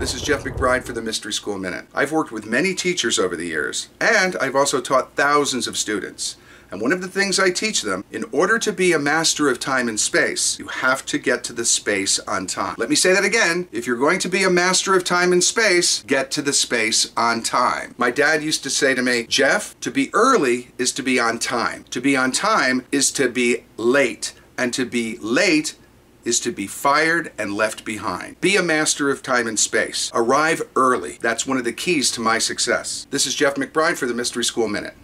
This is Jeff McBride for the Mystery School Minute. I've worked with many teachers over the years, and I've also taught thousands of students. And one of the things I teach them, in order to be a master of time and space, you have to get to the space on time. Let me say that again. If you're going to be a master of time and space, get to the space on time. My dad used to say to me, Jeff, to be early is to be on time. To be on time is to be late. And to be late is to be fired and left behind. Be a master of time and space. Arrive early. That's one of the keys to my success. This is Jeff McBride for the Mystery School Minute.